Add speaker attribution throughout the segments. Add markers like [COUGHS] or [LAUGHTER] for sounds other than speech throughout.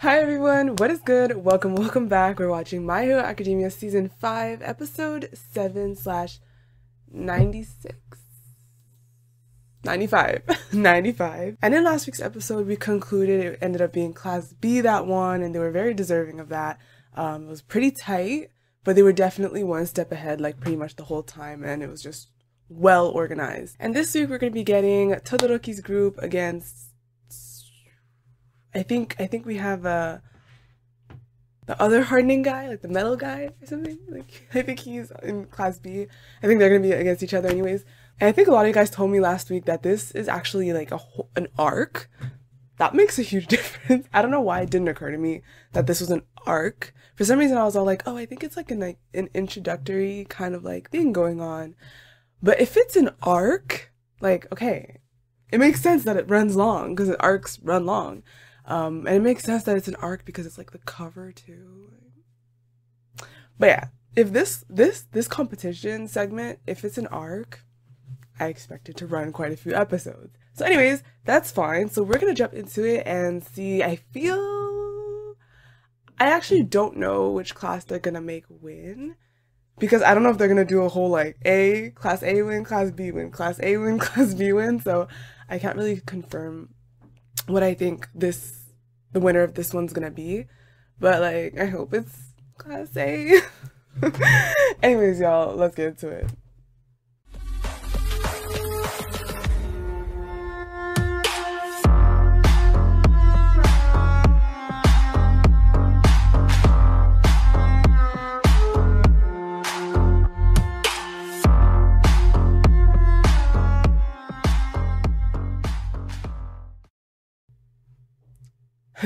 Speaker 1: Hi everyone, what is good? Welcome, welcome back. We're watching My Hero Academia Season 5, Episode 7 slash 96. 95. [LAUGHS] 95. And in last week's episode, we concluded it ended up being Class B that one, and they were very deserving of that. Um, it was pretty tight, but they were definitely one step ahead, like pretty much the whole time, and it was just well organized. And this week, we're going to be getting Todoroki's group against I think I think we have uh the other hardening guy, like the metal guy or something. Like [LAUGHS] I think he's in class B. I think they're gonna be against each other anyways. And I think a lot of you guys told me last week that this is actually like a an arc. That makes a huge [LAUGHS] difference. I don't know why it didn't occur to me that this was an arc. For some reason, I was all like, "Oh, I think it's like an like an introductory kind of like thing going on." But if it's an arc, like okay, it makes sense that it runs long because arcs run long. Um, and it makes sense that it's an arc because it's like the cover too. But yeah, if this this this competition segment, if it's an arc, I expect it to run quite a few episodes. So, anyways, that's fine. So we're gonna jump into it and see. I feel I actually don't know which class they're gonna make win because I don't know if they're gonna do a whole like A class A win, class B win, class A win, [LAUGHS] class B win. So I can't really confirm what I think this the winner of this one's gonna be. But like I hope it's class A. [LAUGHS] Anyways, y'all, let's get into it.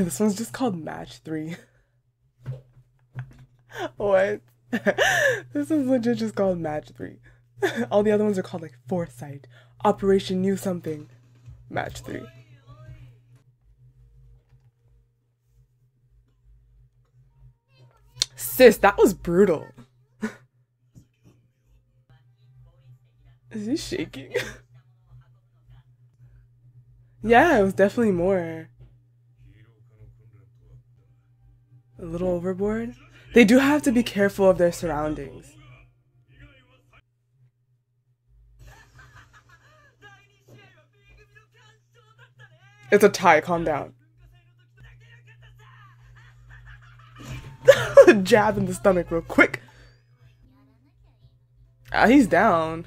Speaker 1: [LAUGHS] this one's just called Match 3. [LAUGHS] what? [LAUGHS] this is legit just called Match 3. All the other ones are called like Foresight, Operation New Something, Match 3. Sis, that was brutal. Is he shaking? yeah, it was definitely more. A little overboard. They do have to be careful of their surroundings. It's a tie, calm down. [LAUGHS] Jab in the stomach real quick. Ah, he's down.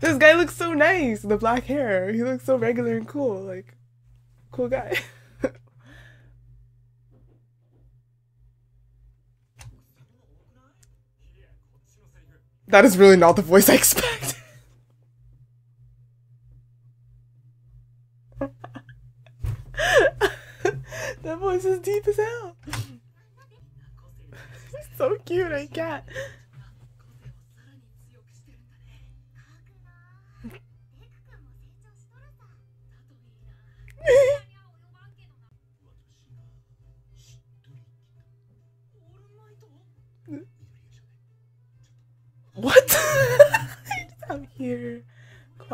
Speaker 1: This guy looks so nice. The black hair. He looks so regular and cool. Like, cool guy. [LAUGHS] That is really not the voice I expect. [LAUGHS] that voice is deep as hell. He's [LAUGHS] so cute, I can't.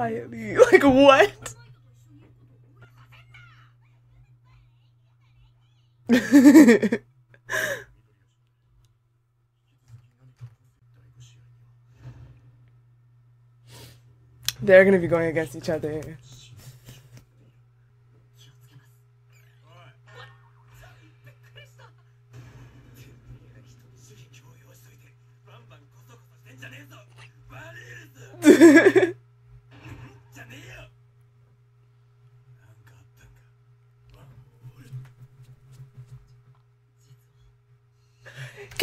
Speaker 1: Quietly. [LAUGHS] Like what? [LAUGHS] They're gonna be going against each other.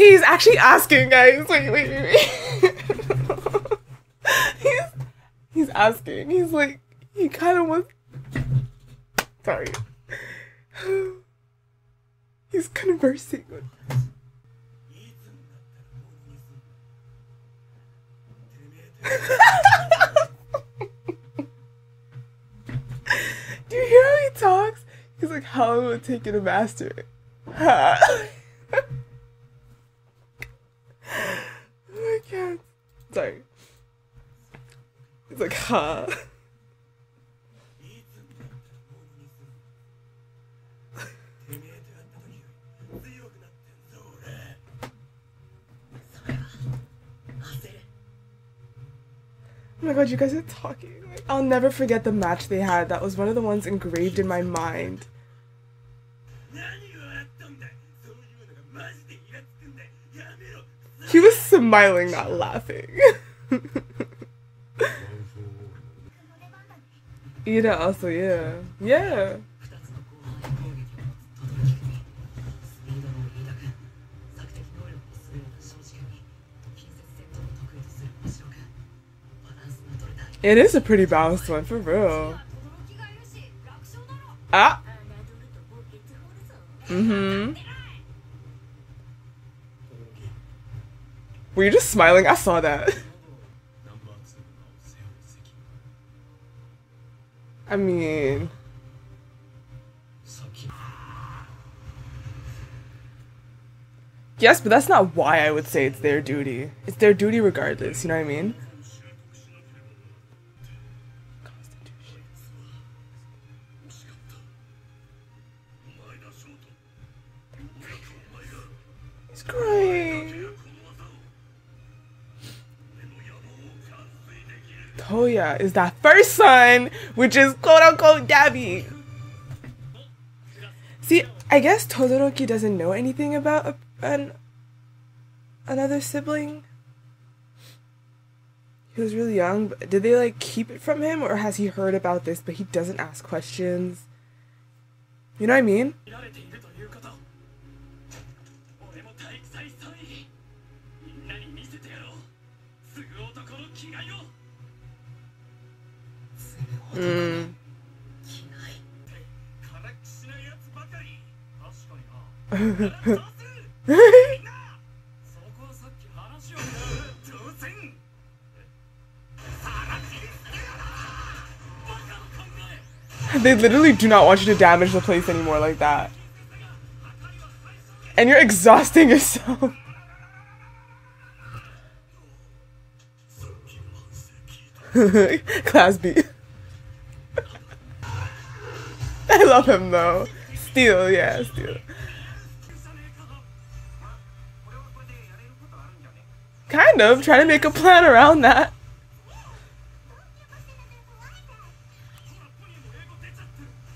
Speaker 1: He's actually asking, guys. Wait, wait, wait. [LAUGHS] he's he's asking. He's like he kind of was. Sorry. [SIGHS] He's conversing. [LAUGHS] Do you hear how he talks? He's like, how am I taking a master? oh [LAUGHS] Oh my god, you guys are talking. Like, I'll never forget the match they had. That was one of the ones engraved in my mind. He was smiling, not laughing. [LAUGHS] Ida also, yeah. Yeah. It is a pretty balanced one, for real. Ah! Mm-hmm. Were you just smiling? I saw that. [LAUGHS] I mean... Yes, but that's not why I would say it's their duty. It's their duty regardless, you know what I mean? He's crying. Oh, Toya is that first son, which is quote unquote Dabi. See, I guess Todoroki doesn't know anything about a, an another sibling. He was really young. But did they like keep it from him, or has he heard about this but he doesn't ask questions? You know what I mean? [LAUGHS] they literally do not want you to damage the place anymore like that. And you're exhausting yourself. [LAUGHS] Class B. [LAUGHS] I love him though. Still, yeah, still. Kind of, trying to make a plan around that.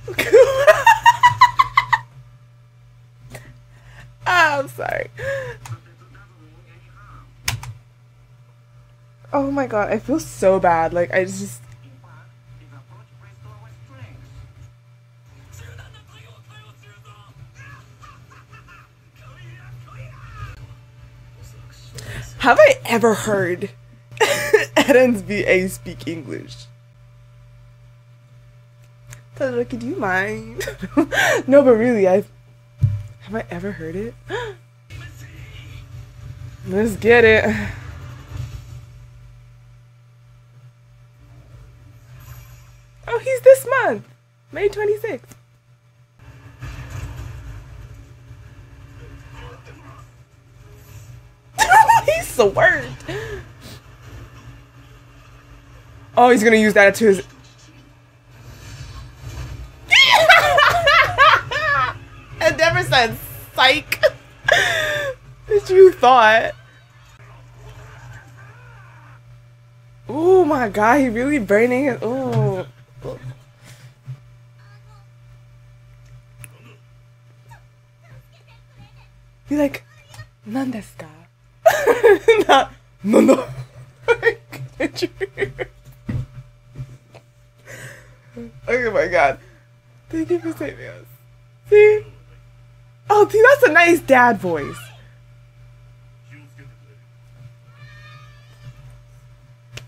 Speaker 1: [LAUGHS] ah, I'm sorry. Oh my god, I feel so bad. Like, I just. Have I ever heard [LAUGHS] Eden's VA speak English? Todoroki, do you mind? [LAUGHS] no, but really, I've. Have I ever heard it? [GASPS] Let's get it. Oh, he's this month, May 26th. The word. Oh, he's gonna use that to his. [LAUGHS] And never said psych. Did you thought? Oh my god, he really burning it. Oh. He's like, Nandeska. [LAUGHS] Not, no, no. [LAUGHS] Oh my god. Thank you for saving us. See? Oh, see, that's a nice dad voice.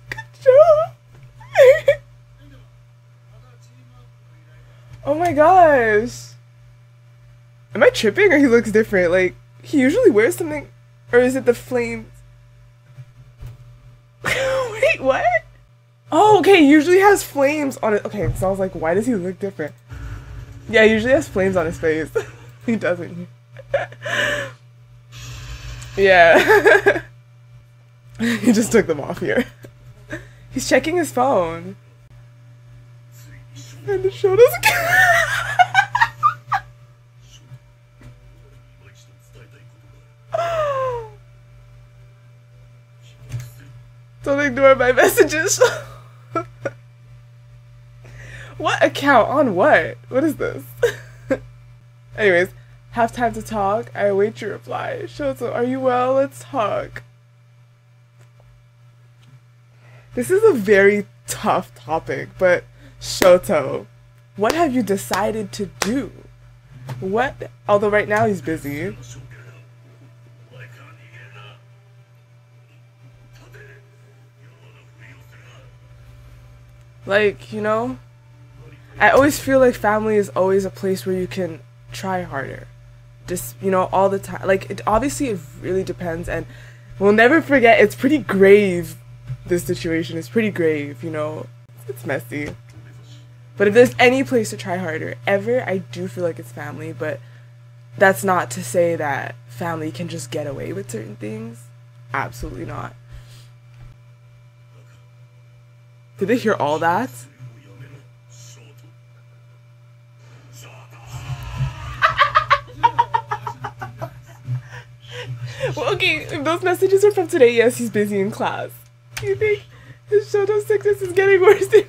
Speaker 1: Good job. [LAUGHS] oh my gosh. Am I tripping or he looks different? Like, he usually wears something. Or is it the flames? [LAUGHS] Wait, what? Oh, okay, usually has flames on it. Okay, so I was like, why does he look different? Yeah, usually has flames on his face. [LAUGHS] he doesn't. [LAUGHS] yeah. he just took them off here. He's checking his phone. And the show doesn't Don't ignore my messages. [LAUGHS] what account? On what? What is this? [LAUGHS] Anyways, have time to talk. I await your reply. Shoto, are you well? Let's talk. This is a very tough topic, but Shoto, what have you decided to do? What? Although right now he's busy. Like, you know, I always feel like family is always a place where you can try harder. Just, you know, all the time. Like, it obviously it really depends and we'll never forget it's pretty grave this situation is pretty grave, you know. It's messy. But if there's any place to try harder ever, I do feel like it's family, but that's not to say that family can just get away with certain things. Absolutely not. Did they hear all that? [LAUGHS] well, okay, if those messages are from today, yes, he's busy in class. Do you think his Shoto sickness is getting worse? Than-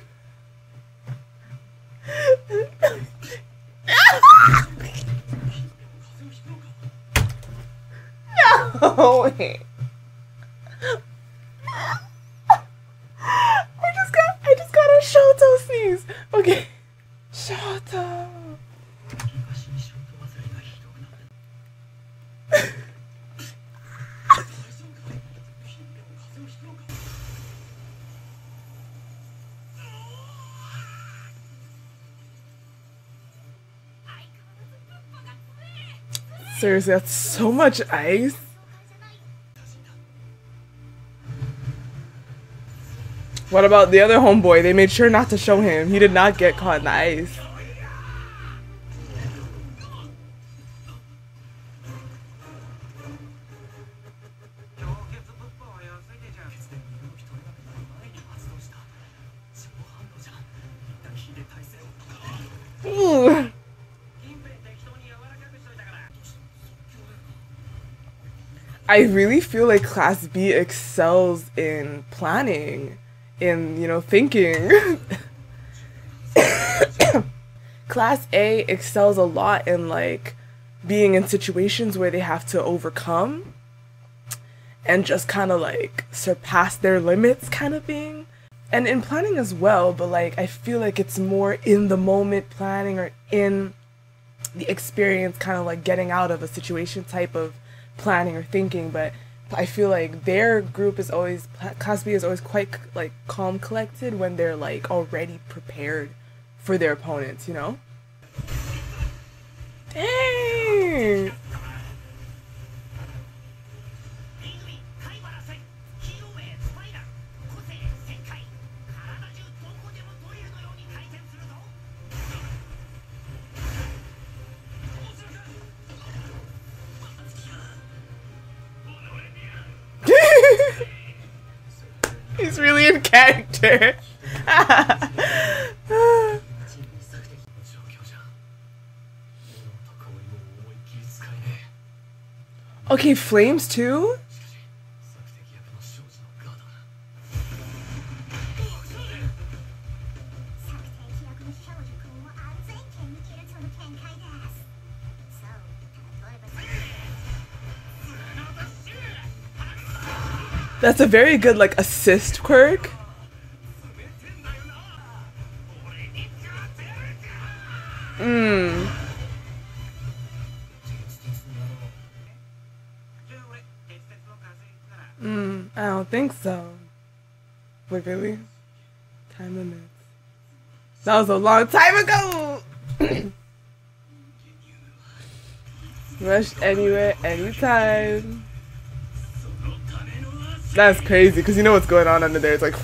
Speaker 1: [LAUGHS] no, wait. I just got, I just got a Shoto sneeze. Okay, Shoto. Seriously, that's so much ice. What about the other homeboy? They made sure not to show him. He did not get caught in the ice. Ooh. I really feel like Class B excels in planning, in, you know, thinking. [COUGHS] Class A excels a lot in like being in situations where they have to overcome and just kind of like surpass their limits kind of thing. And in planning as well, but like I feel like it's more in the moment planning or in the experience kind of like getting out of a situation type of planning or thinking, but I feel like their group is always B is always quite like calm, collected when they're like already prepared for their opponents. You know. Dang. He's really in character. okay, flames too? That's a very good like assist quirk. Mmm. Mmm, I don't think so. Wait, really? Time limits. That was a long time ago! [COUGHS] Rush anywhere, anytime. That's crazy because you know what's going on under there. It's like.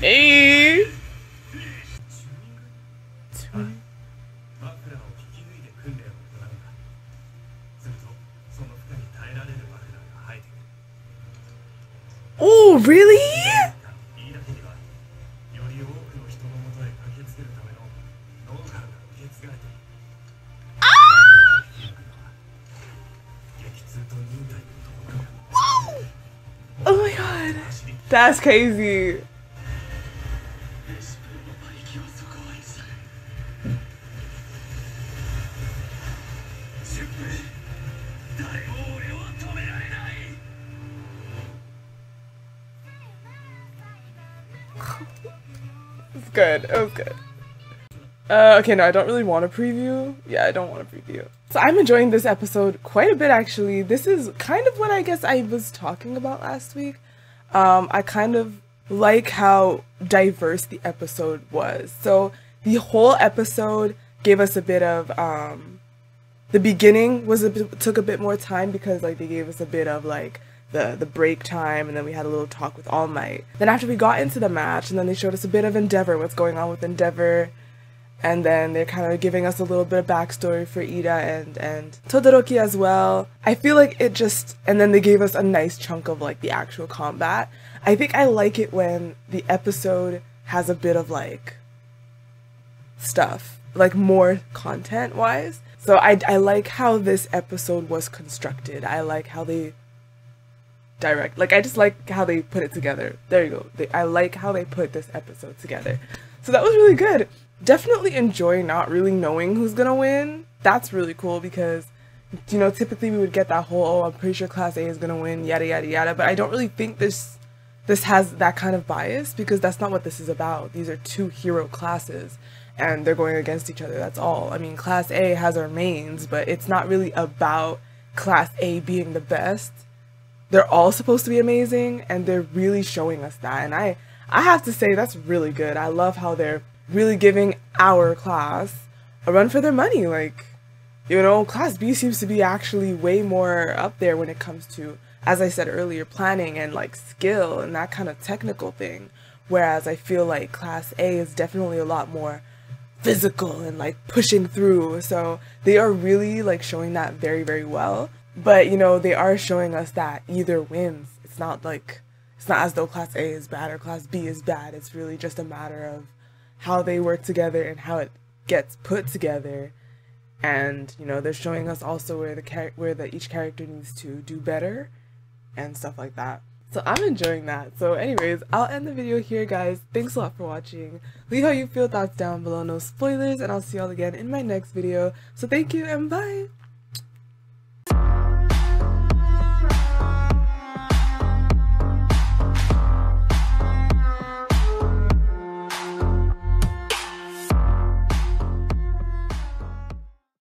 Speaker 1: Hey! Oh, really? That's crazy. it's good. It was good. Uh, okay, no, I don't really want to preview. Yeah, I don't want to preview. So I'm enjoying this episode quite a bit, actually. This is kind of what I guess I was talking about last week. Um, I kind of like how diverse the episode was. So the whole episode gave us a bit of um, the beginning was a bit, took a bit more time because like they gave us a bit of like the the break time and then we had a little talk with All Might. Then after we got into the match and then they showed us a bit of Endeavor, what's going on with Endeavor. And then they're kind of giving us a little bit of backstory for Ida and and Todoroki as well. I feel like it just and then they gave us a nice chunk of like the actual combat. I think I like it when the episode has a bit of like stuff, like more content wise. So I, I like how this episode was constructed. I like how they direct. Like I just like how they put it together. There you go. They, I like how they put this episode together. So that was really good. Definitely enjoy not really knowing who's gonna win. That's really cool because you know typically we would get that whole oh I'm pretty sure class A is gonna win yada yada yada. But I don't really think this this has that kind of bias because that's not what this is about. These are two hero classes and they're going against each other. That's all. I mean, class A has our mains, but it's not really about class A being the best they're all supposed to be amazing and they're really showing us that and i i have to say that's really good i love how they're really giving our class a run for their money like you know class b seems to be actually way more up there when it comes to as i said earlier planning and like skill and that kind of technical thing whereas i feel like class a is definitely a lot more physical and like pushing through so they are really like showing that very very well but you know, they are showing us that either wins. It's not like it's not as though class A is bad or class B is bad. It's really just a matter of how they work together and how it gets put together. And you know, they're showing us also where the char- where the each character needs to do better and stuff like that. So I'm enjoying that. So anyways, I'll end the video here guys. Thanks a lot for watching. Leave how you feel thoughts down below, no spoilers, and I'll see y'all again in my next video. So thank you and bye!